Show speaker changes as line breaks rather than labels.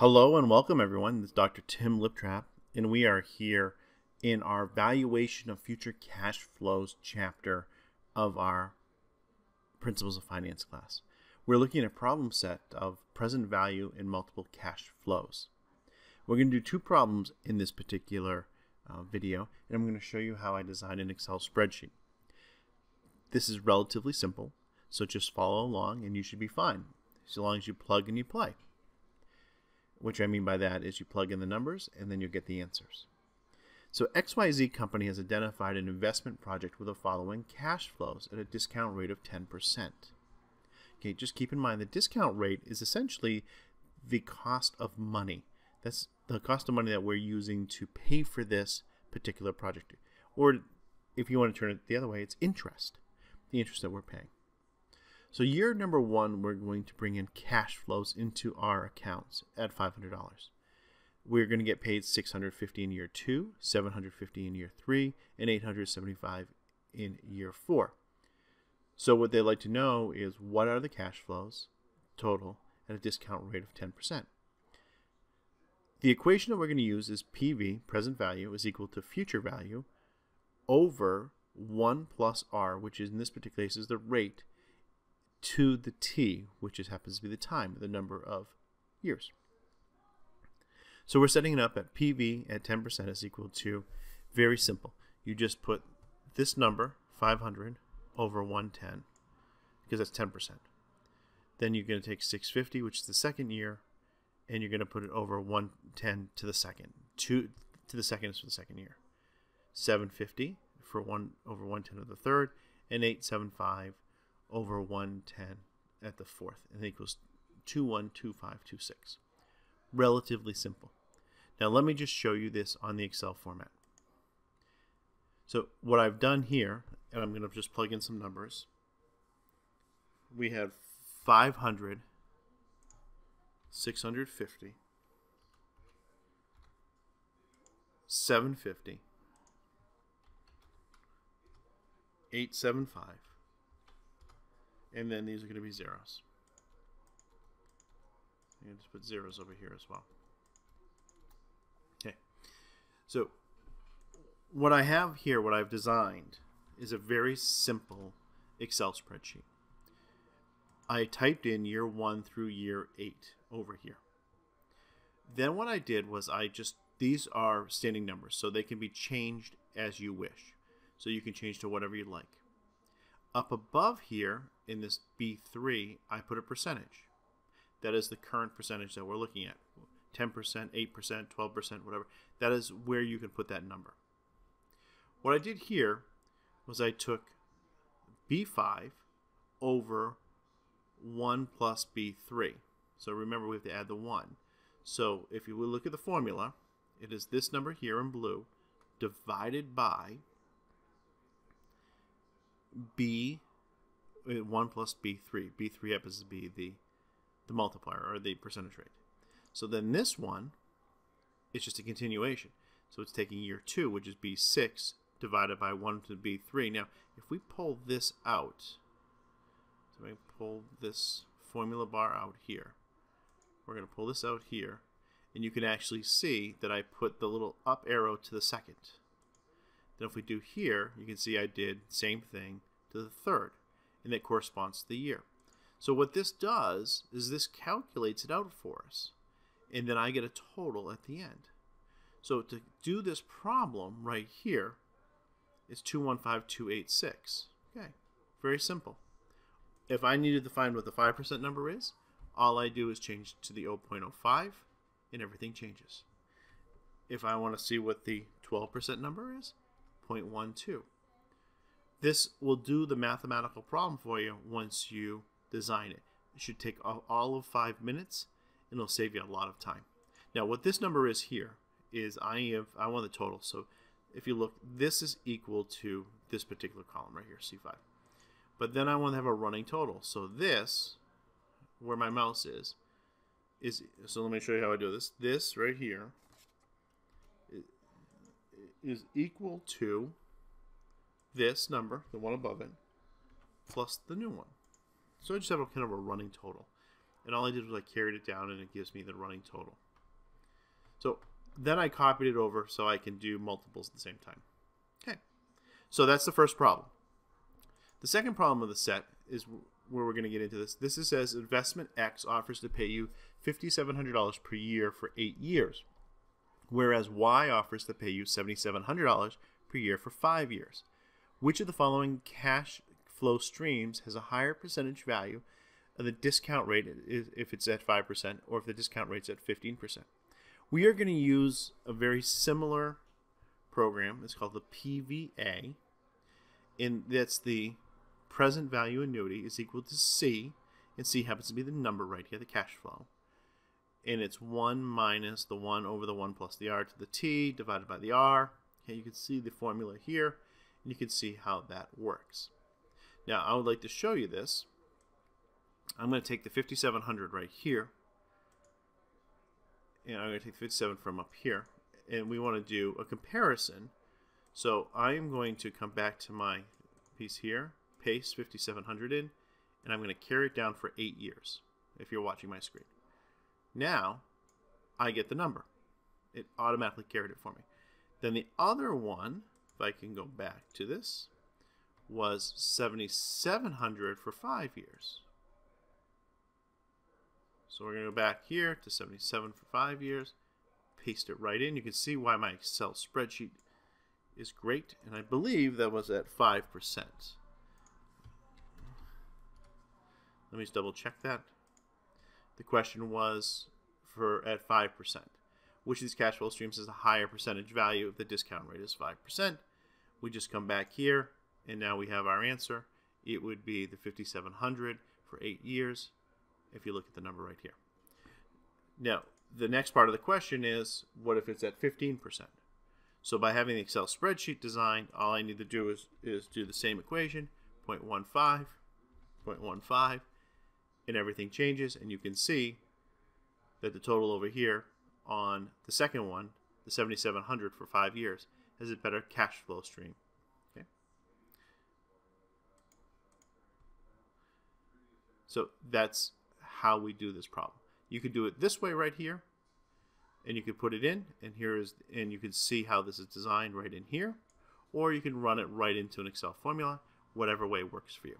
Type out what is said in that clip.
Hello and welcome, everyone. This is Dr. Tim Liptrap, and we are here in our valuation of future cash flows chapter of our Principles of Finance class. We're looking at a problem set of present value and multiple cash flows. We're going to do two problems in this particular uh, video, and I'm going to show you how I design an Excel spreadsheet. This is relatively simple, so just follow along and you should be fine, as long as you plug and you play. Which I mean by that is you plug in the numbers and then you get the answers. So XYZ company has identified an investment project with the following cash flows at a discount rate of 10%. Okay, just keep in mind the discount rate is essentially the cost of money. That's the cost of money that we're using to pay for this particular project. Or if you want to turn it the other way, it's interest, the interest that we're paying. So year number one, we're going to bring in cash flows into our accounts at $500. We're going to get paid $650 in year two, $750 in year three, and $875 in year four. So what they'd like to know is what are the cash flows total at a discount rate of 10%. The equation that we're going to use is PV, present value, is equal to future value over 1 plus R, which is in this particular case is the rate to the t, which is, happens to be the time, the number of years. So we're setting it up at PV at 10% is equal to, very simple. You just put this number, 500, over 110, because that's 10%. Then you're going to take 650, which is the second year, and you're going to put it over 110 to the second. Two to the second is for the second year. 750 for one over 110 of the third, and 875 over 110 at the fourth, and it equals 212526. Relatively simple. Now let me just show you this on the Excel format. So what I've done here, and I'm going to just plug in some numbers. We have 500, 650, 750, 875, and then these are going to be zeros. You just put zeros over here as well. Okay, so what I have here, what I've designed, is a very simple Excel spreadsheet. I typed in year one through year eight over here. Then what I did was I just, these are standing numbers, so they can be changed as you wish. So you can change to whatever you like. Up above here in this B3, I put a percentage. That is the current percentage that we're looking at. 10%, 8%, 12%, whatever. That is where you can put that number. What I did here was I took B5 over 1 plus B3. So remember we have to add the 1. So if you look at the formula, it is this number here in blue divided by B uh, 1 plus B3. B3 happens to be the, the multiplier or the percentage rate. So then this one is just a continuation. So it's taking year 2, which is B6, divided by 1 to B3. Now, if we pull this out, so we pull this formula bar out here. We're going to pull this out here, and you can actually see that I put the little up arrow to the second. Then if we do here, you can see I did same thing to the third, and that corresponds to the year. So what this does is this calculates it out for us, and then I get a total at the end. So to do this problem right here, it's 215286. Okay, very simple. If I needed to find what the 5% number is, all I do is change to the 0.05 and everything changes. If I want to see what the 12% number is, 0.12. This will do the mathematical problem for you once you design it. It should take all of five minutes and it'll save you a lot of time. Now what this number is here is I have I want the total. So if you look, this is equal to this particular column right here, C5. But then I want to have a running total. So this, where my mouse is, is so let me show you how I do this. This right here is equal to this number, the one above it, plus the new one. So I just have a kind of a running total. And all I did was I carried it down and it gives me the running total. So then I copied it over so I can do multiples at the same time. Okay. So that's the first problem. The second problem of the set is where we're going to get into this. This is says investment X offers to pay you $5,700 per year for eight years, whereas Y offers to pay you $7,700 per year for five years. Which of the following cash flow streams has a higher percentage value of the discount rate if it's at 5% or if the discount rate's at 15%? We are going to use a very similar program. It's called the PVA. And that's the present value annuity is equal to C, and C happens to be the number right here, the cash flow. And it's 1 minus the 1 over the 1 plus the R to the T divided by the R. Okay, you can see the formula here, and you can see how that works. Now, I would like to show you this. I'm going to take the 5700 right here, and I'm going to take 57 from up here, and we want to do a comparison. So I'm going to come back to my piece here, paste 5700 in, and I'm going to carry it down for eight years if you're watching my screen. Now, I get the number. It automatically carried it for me. Then the other one, if I can go back to this, was 7700 for five years. So we're going to go back here to 77 for five years, paste it right in. You can see why my Excel spreadsheet is great, and I believe that was at 5%. Let me just double check that. The question was for at 5%. Which of these cash flow streams has a higher percentage value if the discount rate is 5%? We just come back here and now we have our answer. It would be the 5700 for 8 years if you look at the number right here. Now, the next part of the question is what if it's at 15%? So by having the Excel spreadsheet designed, all I need to do is, is do the same equation, 0.15, 0.15, and everything changes and you can see that the total over here on the second one, the 7700 for five years, has a better cash flow stream. Okay. So that's how we do this problem. You could do it this way right here, and you could put it in, and here is, and you can see how this is designed right in here, or you can run it right into an Excel formula, whatever way works for you.